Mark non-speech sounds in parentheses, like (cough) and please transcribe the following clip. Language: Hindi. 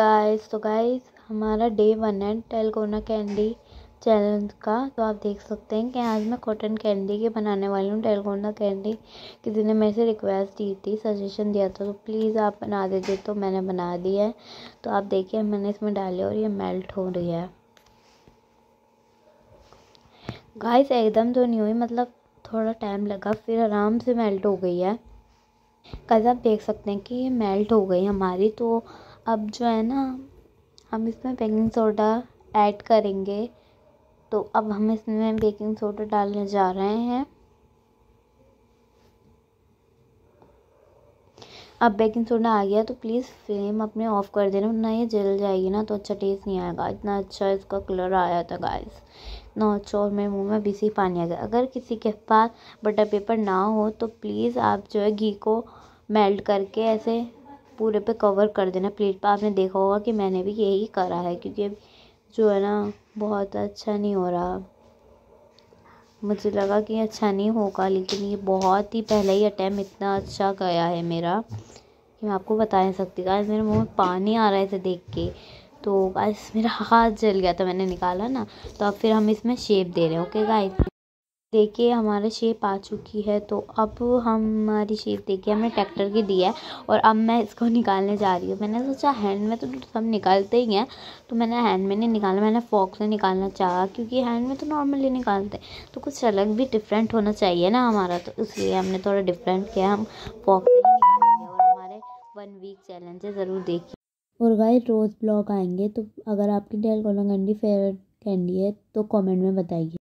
गाइस तो गाइस हमारा डे वन है टेलकोना कैंडी चैलेंज का। तो आप देख सकते हैं कि आज मैं कॉटन कैंडी के बनाने वाली हूँ टेलकोना कैंडी किसी ने मेरे से रिक्वेस्ट दी थी सजेशन दिया था तो प्लीज़ आप बना दीजिए। तो मैंने बना दी है। तो आप देखिए, मैंने इसमें डाली और ये मेल्ट हो रही है। गाइस एकदम तो नहीं हुई मतलब थोड़ा टाइम लगा, फिर आराम से मेल्ट हो गई है। कल आप देख सकते हैं कि ये मेल्ट हो गई हमारी तो अब जो है ना, हम इसमें बेकिंग सोडा ऐड करेंगे। तो अब हम इसमें बेकिंग सोडा डालने जा रहे हैं। अब बेकिंग सोडा आ गया तो प्लीज़ फ्लेम अपने ऑफ़ कर देना, वरना ये जल जाएगी ना तो अच्छा टेस्ट नहीं आएगा। इतना अच्छा इसका कलर आया था गाइस इतना अच्छा और मेरे मुँह में भी सी पानी आ गया। अगर किसी के पास बटर पेपर ना हो तो प्लीज़ आप जो है घी को मेल्ट करके ऐसे पूरे पे कवर कर देना। प्लेट पर आपने देखा होगा कि मैंने भी यही करा है, क्योंकि जो है ना, बहुत अच्छा नहीं हो रहा। मुझे लगा कि अच्छा नहीं होगा, लेकिन ये बहुत ही पहले ही अटैम्प इतना अच्छा गया है मेरा कि मैं आपको बता नहीं सकती। गाइस मेरे मुँह में पानी आ रहा है इसे देख के। तो गाइस मेरा हाथ जल गया था, मैंने निकाला ना तो अब फिर हम इसमें शेप दे रहे हैं। ओके गाइस देखिए, हमारा शेप आ चुकी है तो अब हमारी शेप देखिए, हमने ट्रैक्टर की दी है और अब मैं इसको (laughs) निकालने जा रही हूँ। मैंने सोचा हैंड में तो सब निकालते ही हैं तो मैंने हैंड में नहीं निकाला, मैंने फॉक से निकालना चाहा, क्योंकि हैंड में तो नॉर्मली निकालते हैं। तो कुछ अलग भी डिफरेंट होना चाहिए ना हमारा तो इसलिए हमने थोड़ा डिफरेंट किया, हम फॉक से ही निकालेंगे और हमारे वन वीक चैलेंज है ज़रूर देखिए और गाय रोज़ ब्लॉग आएँगे तो अगर आपकी डेल कोलोगंडी फेवरेट कैंडी है तो कमेंट में बताइए।